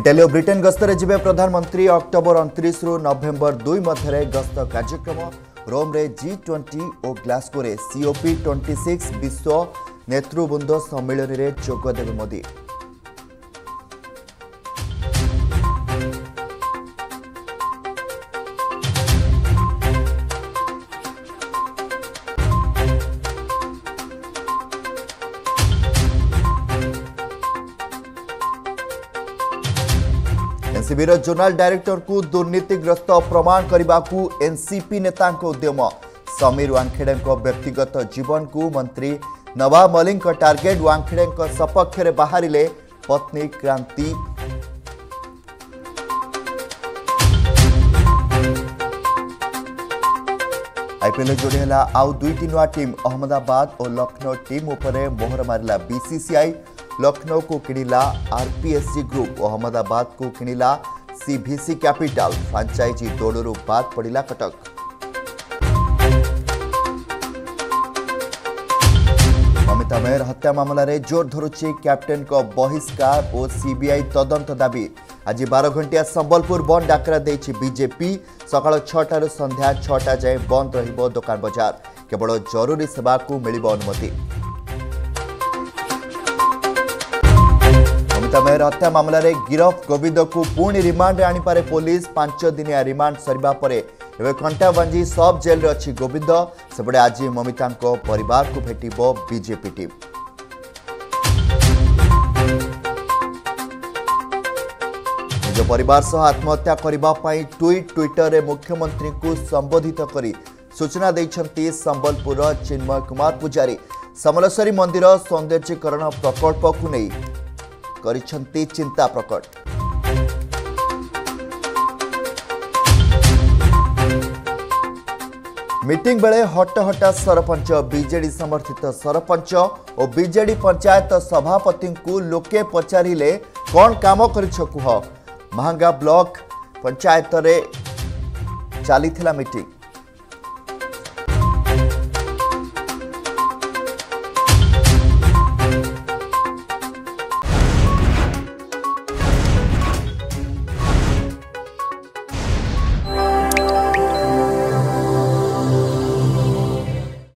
Italy ଓ Britain ଗସ୍ତରେ ଯିବେ ପ୍ରଧାନମନ୍ତ୍ରୀ ଅକ୍ଟୋବର ଅଣତିରିଶରୁ ନଭେମ୍ବର ଦୁଇ ମଧ୍ୟରେ ଗସ୍ତ କାର୍ଯ୍ୟକ୍ରମ ରୋମ୍ରେ ଜି ଟ୍ୱେଣ୍ଟି ଓ ଗ୍ଲାସ୍କୋରେ ସିଓପି ଟ୍ୱେଣ୍ଟି ସିକ୍ସ ବିଶ୍ୱ ନେତୃବୃନ୍ଦ ସମ୍ମିଳନୀରେ ଯୋଗଦେବେ ମୋଦି ଏନ୍ସିବିର ଜୋନାଲ୍ ଡାଇରେକ୍ଟରଙ୍କୁ ଦୁର୍ନୀତିଗ୍ରସ୍ତ ପ୍ରମାଣ କରିବାକୁ ଏନ୍ସିପି ନେତାଙ୍କ ଉଦ୍ୟମ ସମୀର ୱାଙ୍ଗଖେଡ଼େଙ୍କ ବ୍ୟକ୍ତିଗତ ଜୀବନକୁ ମନ୍ତ୍ରୀ ନବାବ ମଲ୍ଲିକଙ୍କ ଟାର୍ଗେଟ୍ ୱାଙ୍ଗଖେଡ଼େଙ୍କ ସପକ୍ଷରେ ବାହାରିଲେ ପତ୍ନୀ କ୍ରାନ୍ତି ଆଇପିଏଲ୍ରେ ଯୋଡ଼ି ହେଲା ଆଉ ଦୁଇଟି ନୂଆ ଟିମ୍ ଅହମ୍ମଦାବାଦ ଓ ଲକ୍ଷ୍ନୌ ଟିମ୍ ଉପରେ ମୋହର ମାରିଲା ବିସିସିଆଇ लखनऊ को किणिला आरपीएससी ग्रुप अहमदाबाद को किणिला सीभीसी कैपिटल फ्रांचाइजी दौड़ू बाद पड़ा कटक ଅମିତା ମେହର ହତ୍ୟା ମାମଲାରେ ଜୋର ଧରୁଛି କ୍ୟାପ୍ଟେନଙ୍କ ବହିଷ୍କାର ଓ ସିବିଆଇ ତଦନ୍ତ ଦାବି ଆଜି ବାର ଘଣ୍ଟିଆ ସମ୍ବଲପୁର ବନ୍ଦ ଡାକରା ଦେଇଛି ବିଜେପି ସକାଳ ଛଅଟାରୁ ସନ୍ଧ୍ୟା ଛଅଟା ଯାଏଁ ବନ୍ଦ ରହିବ ଦୋକାନ ବଜାର କେବଳ ଜରୁରୀ ସେବାକୁ ମିଳିବ ଅନୁମତି তেমন হত্যা মামলার গিরফ গোবিন্দক পুঁ রিমান্ডে আনিপারে পুলিশ পাঁচ দিনিয়া রিমান্ড সরিবা পরে এবে ঘণ্টাবাঞ্জি সব জেলে অছি গোবিন্দ সেপটে আজ মমিতা পরিবার ভেটব বিজেপি টিম নিজ পরিবার সহ আত্মহত্যা করা টুইট ট্বিটরে মুখ্যমন্ত্রী সম্বোধিত করে সূচনা দিয়েছেন সম্বলপুর চিন্ময় কুমার পূজারী ସମଲେଶ୍ୱରୀ ମନ୍ଦିର ସୌନ୍ଦର୍ଯ୍ୟକରଣ ପ୍ରକଳ୍ପକୁ ନେଇ କରିଛନ୍ତି ଚିନ୍ତା ପ୍ରକଟ ମିଟିଂ ବେଳେ ହଟହଟା ସରପଞ୍ଚ ବିଜେଡି ସମର୍ଥିତ ସରପଞ୍ଚ ଓ ବିଜେଡି ପଞ୍ଚାୟତ ସଭାପତିଙ୍କୁ ଲୋକେ ପଚାରିଲେ କ'ଣ କାମ କରିଛ କୁହ ମାହାଙ୍ଗା ବ୍ଲକ ପଞ୍ଚାୟତରେ ଚାଲିଥିଲା ମିଟିଂ